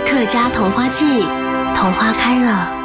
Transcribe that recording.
客家同花季，同花开了。